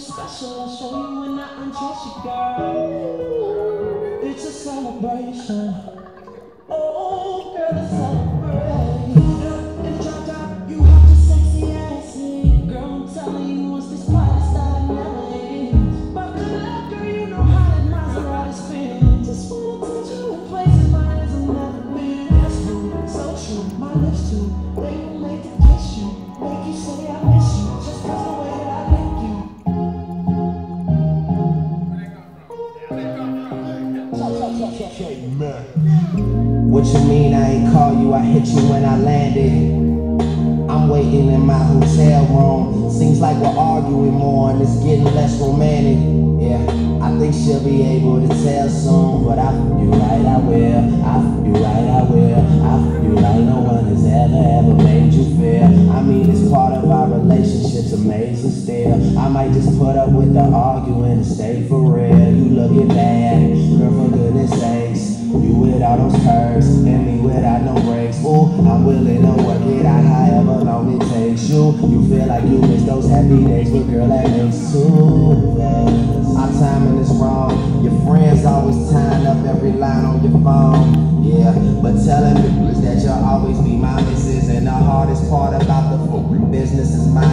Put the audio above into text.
special. I'll show you when I undress you, girl. It's a celebration. What you mean I ain't call you? I hit you when I landed. I'm waiting in my hotel room. Seems like we're arguing more and it's getting less romantic. Yeah, I think she'll be able to tell soon. But I you right, I will. I you right, I will. I you right, no one has ever, ever made you feel. I mean, it's part of our relationship's amazing still. I might just put up with the arguing and stay for with all those curves, and me without no brakes. Ooh, I'm willing to work it out however long it takes you. You feel like you miss those happy days, but girl, that makes two. Our timing is wrong. Your friends always tying up every line on your phone. Yeah, but telling me that you'll always be my missus. And the hardest part about the business is minding